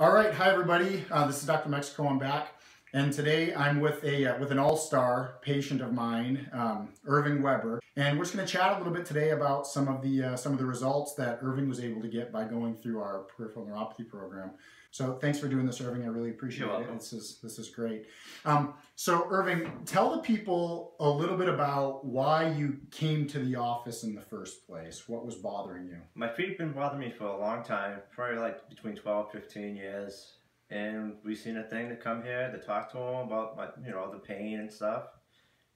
All right, hi everybody. Uh, this is Dr. Mexico. I'm back, and today I'm with a uh, with an all-star patient of mine, um, Irving Weber, and we're just going to chat a little bit today about some of the uh, some of the results that Irving was able to get by going through our peripheral neuropathy program. So thanks for doing this, Irving. I really appreciate You're it. welcome. This is this is great. Um, so, Irving, tell the people a little bit about why you came to the office in the first place. What was bothering you? My feet have been bothering me for a long time, probably like between 12, 15 years. And we seen a thing to come here to talk to him about my, you know, all the pain and stuff.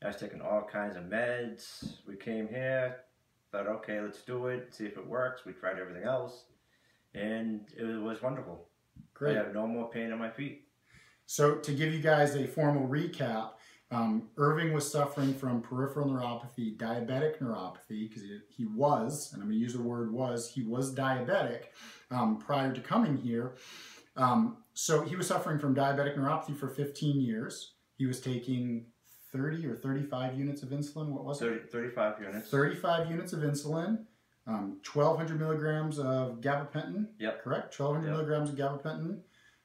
I was taking all kinds of meds. We came here, thought, okay, let's do it, see if it works. We tried everything else, and it was wonderful. Great. I have no more pain in my feet. So, to give you guys a formal recap, um, Irving was suffering from peripheral neuropathy, diabetic neuropathy, because he, he was, and I'm going to use the word was, he was diabetic um, prior to coming here. Um, so, he was suffering from diabetic neuropathy for 15 years. He was taking 30 or 35 units of insulin. What was it? 35 units. 35 units of insulin, um, 1,200 milligrams of gabapentin. Yep. Correct? 1,200 Yep. milligrams of gabapentin.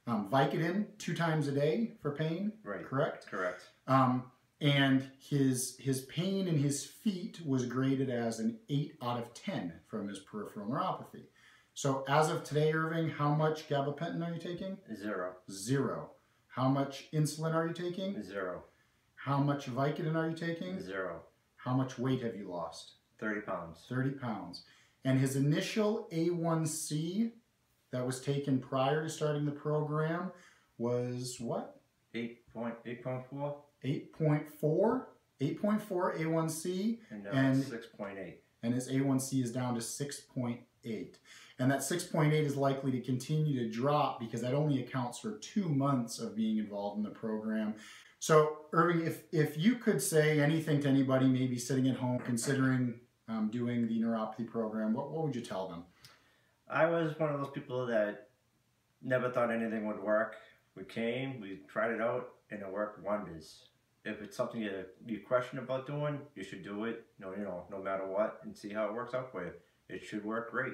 Um, Vicodin two times a day for pain. Right. Correct? Correct. Um, and his his pain in his feet was graded as an 8 out of 10 from his peripheral neuropathy. So as of today, Irving, how much gabapentin are you taking? Zero. Zero. How much insulin are you taking? Zero. How much Vicodin are you taking? Zero. How much weight have you lost? 30 pounds. 30 pounds. And his initial A1C that was taken prior to starting the program was what? 8.8.4 8.4? 8.4 A1C, and And- 6.8. and his A1C is down to 6.8. And that 6.8 is likely to continue to drop because that only accounts for two months of being involved in the program. So, Irving, if, if you could say anything to anybody maybe sitting at home considering um, doing the neuropathy program, what, what would you tell them? I was one of those people that never thought anything would work. We came, we tried it out, and it worked wonders. If it's something you you question about doing, you should do it. No, you know, no matter what, and see how it works out for you. It should work great.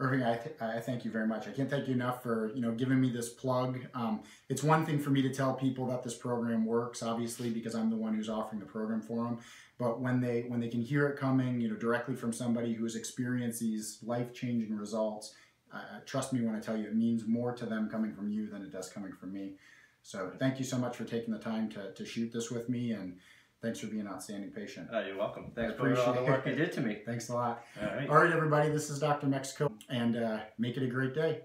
Irving, I, th- I thank you very much. I can't thank you enough for you know giving me this plug. Um, it's one thing for me to tell people that this program works, obviously, because I'm the one who's offering the program for them. But when they when they can hear it coming, you know, directly from somebody who has experienced these life changing results, uh, trust me when I tell you, it means more to them coming from you than it does coming from me. So thank you so much for taking the time to, to shoot this with me, and thanks for being an outstanding patient. Uh, you're welcome. Thanks for all the work you did to me. Thanks a lot. All right. All right, everybody, this is Dr. Mexico, and uh, make it a great day.